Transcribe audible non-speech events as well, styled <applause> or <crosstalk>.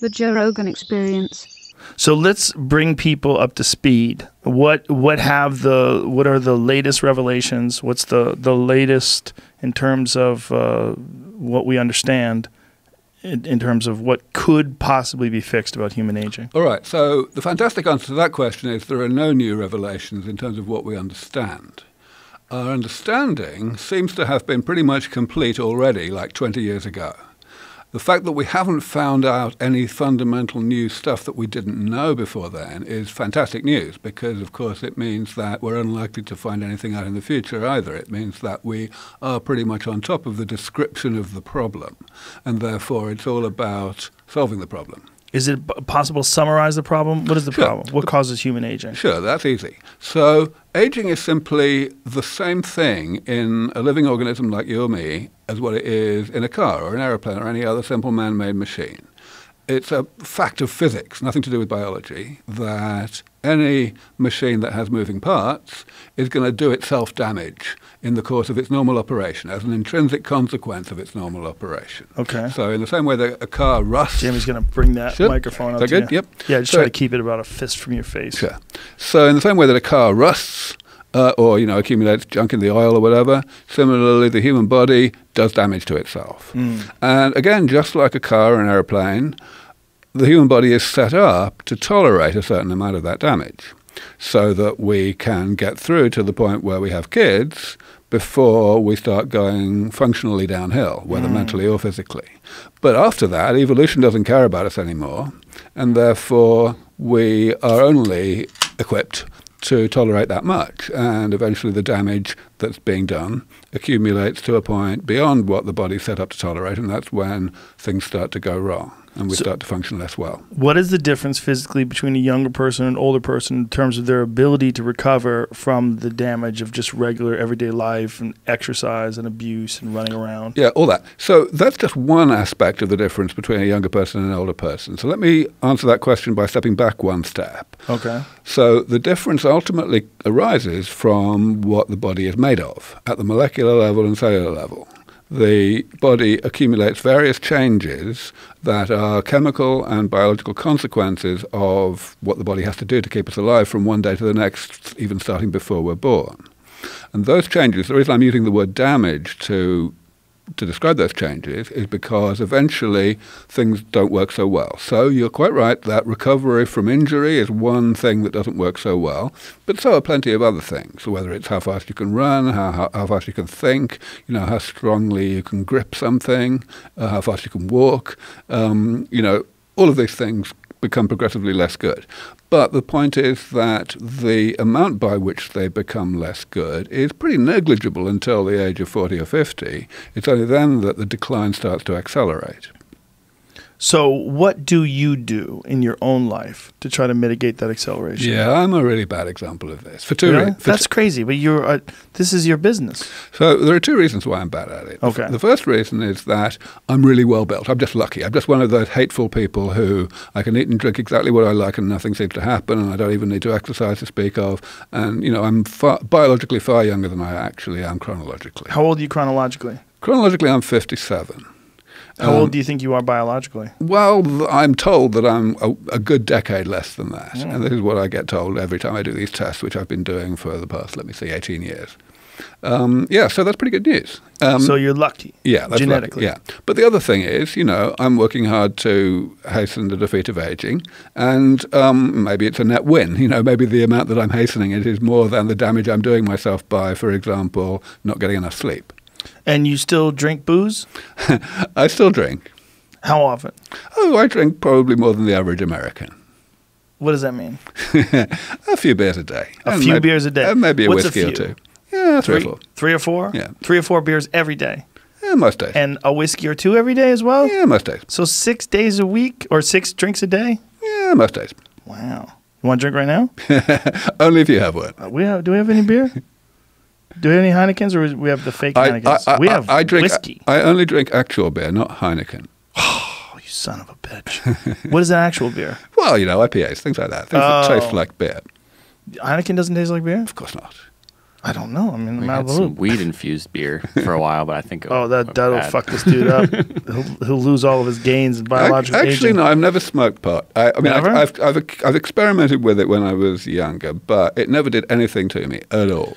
The Joe Rogan Experience. So let's bring people up to speed. What what have the what are the latest revelations? What's the the latest in terms of uh, what we understand in, in terms of what could possibly be fixed about human aging? All right. So the fantastic answer to that question is there are no new revelations in terms of what we understand. Our understanding seems to have been pretty much complete already, like 20 years ago. The fact that we haven't found out any fundamental new stuff that we didn't know before then is fantastic news because, of course, it means that we're unlikely to find anything out in the future either. It means that we are pretty much on top of the description of the problem, and therefore it's all about solving the problem. Is it possible to summarize the problem? What is the Sure. problem? What causes human aging? Sure, that's easy. So, aging is simply the same thing in a living organism like you or me as what it is in a car or an aeroplane or any other simple man made machine. It's a fact of physics, nothing to do with biology, that any machine that has moving parts is going to do itself damage in the course of its normal operation as an intrinsic consequence of its normal operation. Okay. So, in the same way that a car rusts. Jimmy's going to bring that microphone up Is that good? you. Yep. Yeah, just So- try to keep it about a fist from your face. Sure. So in the same way that a car rusts, uh, or you know accumulates junk in the oil or whatever, similarly the human body does damage to itself. Mm. And again, just like a car or an aeroplane, the human body is set up to tolerate a certain amount of that damage, so that we can get through to the point where we have kids before we start going functionally downhill, whether mm. mentally or physically. But after that, evolution doesn't care about us anymore, and therefore we are only equipped to tolerate that much. And eventually, the damage that's being done accumulates to a point beyond what the body's set up to tolerate, and that's when things start to go wrong and we So- start to function less well. What is the difference physically between a younger person and an older person in terms of their ability to recover from the damage of just regular everyday life and exercise and abuse and running around? Yeah, all that. So that's just one aspect of the difference between a younger person and an older person. So let me answer that question by stepping back one step. Okay. So the difference ultimately arises from what the body is made of at the molecular level and cellular level. The body accumulates various changes that are chemical and biological consequences of what the body has to do to keep us alive from one day to the next, even starting before we're born. And those changes, the reason I'm using the word damage to to describe those changes is because eventually things don't work so well. So you're quite right that recovery from injury is one thing that doesn't work so well, but so are plenty of other things, whether it's how fast you can run, how, how, how fast you can think, you know, how strongly you can grip something, uh, how fast you can walk, um, you know, all of these things become progressively less good. But the point is that the amount by which they become less good is pretty negligible until the age of 40 or 50. It's only then that the decline starts to accelerate. So, what do you do in your own life to try to mitigate that acceleration? Yeah, I'm a really bad example of this. For two Really? reasons. That's crazy, but you're uh, this is your business. So there are two reasons why I'm bad at it. Okay. The first reason is that I'm really well built. I'm just lucky. I'm just one of those hateful people who I can eat and drink exactly what I like and nothing seems to happen and I don't even need to exercise to speak of. And, you know, I'm far, biologically far younger than I actually am chronologically. How old are you chronologically? Chronologically, I'm 57. How Um, old do you think you are biologically? Well, I'm told that I'm a, a good decade less than that. Mm. And this is what I get told every time I do these tests, which I've been doing for the past, let me see, 18 years. Um, yeah, so that's pretty good news. Um, so you're lucky. yeah, that's genetically. Lucky. Yeah, but the other thing is, you know, I'm working hard to hasten the defeat of aging, and um, maybe it's a net win. You know, maybe the amount that I'm hastening it is more than the damage I'm doing myself by, for example, not getting enough sleep. And you still drink booze? <laughs> I still drink. How often? Oh, I drink probably more than the average American. What does that mean? <laughs> a few beers a day. A And few maybe- beers a day. And maybe a What's a whiskey or two. Yeah, three, or four. Three or four? Yeah. Three or four beers every day. Yeah, most days. And a whiskey or two every day as well? yeah, most days. So six days a week or six drinks a day? Yeah, most days. Wow. You want to drink right now? <laughs> Only if you have one. Uh, we have, do we have any beer? Do we have any Heinekens or we have the fake Heinekens? we have I drink, whiskey. I only drink actual beer, not Heineken. <sighs> oh, you son of a bitch. what is an actual beer? <laughs> Well, you know, IPAs, things like that. Things that Oh. taste like beer. Heineken doesn't taste like beer? Of course not. I don't know. I mean, We Malibu. had some weed infused beer for a while, but I think. <laughs> it Oh, that that'll bad. fuck this dude up. <laughs> he'll, he'll lose all of his gains in biological Ac- Actually, aging. no, I've never smoked pot. I, I mean, Never? I, I've, I've, I've experimented with it when I was younger, but it never did anything to me at all.